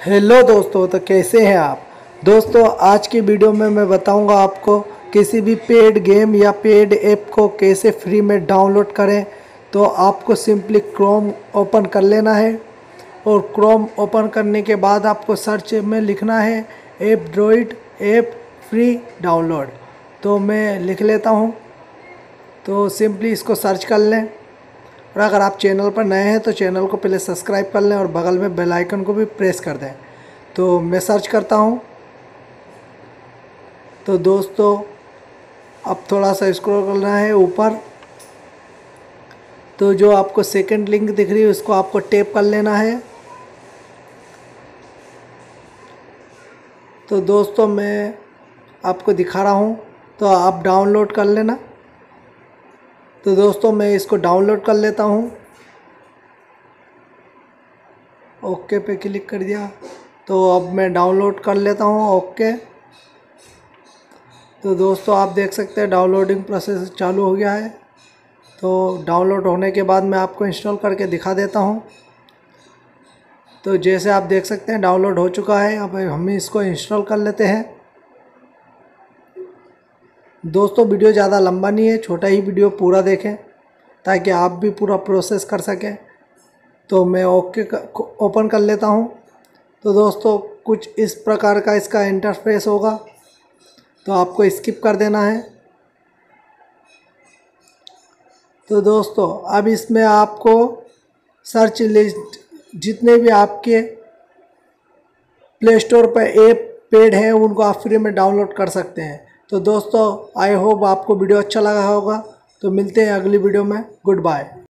Hello दोस्तों तो कैसे हैं आप? दोस्तों, आज की वीडियो में मैं बताऊँगा आपको किसी भी पेड गेम या पेड ऐप को कैसे फ्री में डाउनलोड करें। तो आपको सिंपली क्रोम ओपन कर लेना है और क्रोम ओपन करने के बाद आपको सर्च में लिखना है app droid app free download तो मैं लिख लेता हूँ। तो सिंपली इसको सर्च कर लें। और अगर आप चैनल पर नए हैं तो चैनल को पहले सब्सक्राइब कर लें और बगल में बेल आइकन को भी प्रेस कर दें। तो मैं सर्च करता हूँ। तो दोस्तों, अब थोड़ा सा स्क्रॉल करना है ऊपर। तो जो आपको सेकंड लिंक दिख रही है, उसको आपको टेप कर लेना है। तो दोस्तों, मैं आपको दिखा रहा हूँ। तो आप डाउनलोड कर लेना। तो दोस्तों मैं इसको डाउनलोड कर लेता हूँ। ओके पे क्लिक कर दिया। तो अब मैं डाउनलोड कर लेता हूँ। ओके। तो दोस्तों आप देख सकते हैं डाउनलोडिंग प्रोसेस चालू हो गया है। तो डाउनलोड होने के बाद मैं आपको इंस्टॉल करके दिखा देता हूँ। तो जैसे आप देख सकते हैं डाउनलोड हो चुका है। अब हम इसको इंस्टॉल कर लेते हैं। दोस्तों, वीडियो ज़्यादा लंबा नहीं है, छोटा ही वीडियो पूरा देखें, ताकि आप भी पूरा प्रोसेस कर सकें। तो मैं ओके ओपन कर लेता हूँ। तो दोस्तों, कुछ इस प्रकार का इसका इंटरफेस होगा। तो आपको स्किप कर देना है। तो दोस्तों, अब इसमें आपको सर्च लिस्ट जितने भी आपके प्ले स्टोर पर ऐप पेड हैं, उनको आप फ्री में डाउनलोड कर सकते हैं। तो दोस्तों आई होप आपको वीडियो अच्छा लगा होगा। तो मिलते हैं अगली वीडियो में। Good bye